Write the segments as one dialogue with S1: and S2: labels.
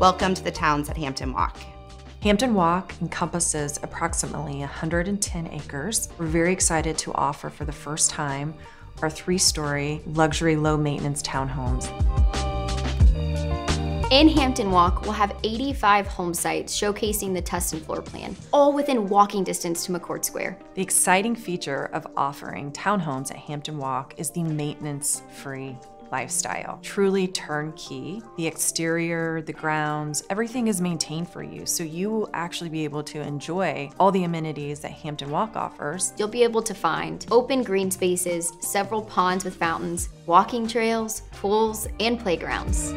S1: Welcome to the Townes at Hampton Walk.
S2: Hampton Walk encompasses approximately 110 acres. We're very excited to offer for the first time our three-story luxury low-maintenance townhomes.
S3: In Hampton Walk, we'll have 85 home sites showcasing the Tustin floor plan, all within walking distance to McCord Square.
S2: The exciting feature of offering townhomes at Hampton Walk is the maintenance-free lifestyle. Truly turnkey. The exterior, the grounds, everything is maintained for you. So you will actually be able to enjoy all the amenities that Hampton Walk offers.
S3: You'll be able to find open green spaces, several ponds with fountains, walking trails, pools, and playgrounds.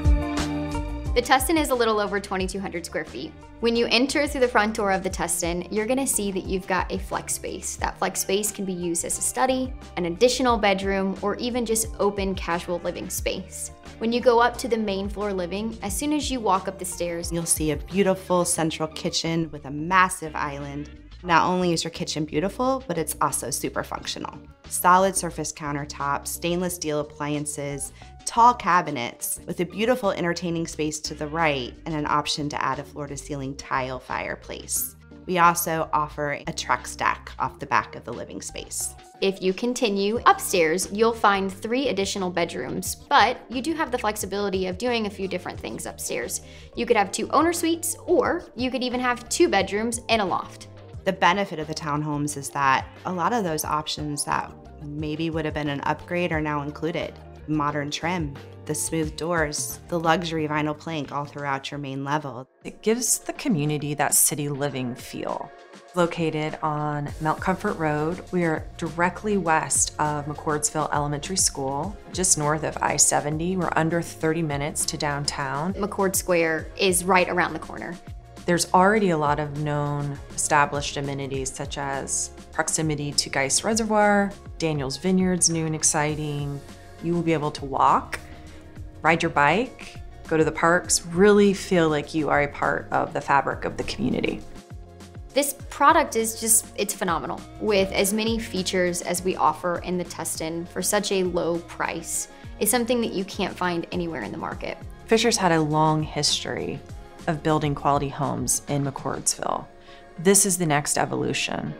S3: The Tustin is a little over 2,200 square feet. When you enter through the front door of the Tustin, you're gonna see that you've got a flex space. That flex space can be used as a study, an additional bedroom, or even just open casual living space. When you go up to the main floor living, as soon as you walk up the stairs,
S1: You'll see a beautiful central kitchen with a massive island. Not only is your kitchen beautiful, but it's also super functional. Solid surface countertops, stainless steel appliances, tall cabinets with a beautiful entertaining space to the right and an option to add a floor to ceiling tile fireplace. We also offer a truck stack off the back of the living space.
S3: If you continue upstairs, you'll find three additional bedrooms, but you do have the flexibility of doing a few different things upstairs. You could have two owner suites, or you could even have two bedrooms and a loft.
S1: The benefit of the townhomes is that a lot of those options that maybe would have been an upgrade are now included. Modern trim, the smooth doors, the luxury vinyl plank all throughout your main level.
S2: It gives the community that city living feel. Located on Mount Comfort Road, we are directly west of McCordsville Elementary School, just north of I-70. We're under 30 minutes to downtown.
S3: McCord Square is right around the corner.
S2: There's already a lot of known established amenities such as proximity to Geist Reservoir, Daniel's Vineyards, new and exciting. You will be able to walk, ride your bike, go to the parks, really feel like you are a part of the fabric of the community.
S3: This product is just, it's phenomenal. With as many features as we offer in the Tustin for such a low price, it's something that you can't find anywhere in the market.
S2: Fischer's had a long history of building quality homes in McCordsville. This is the next evolution.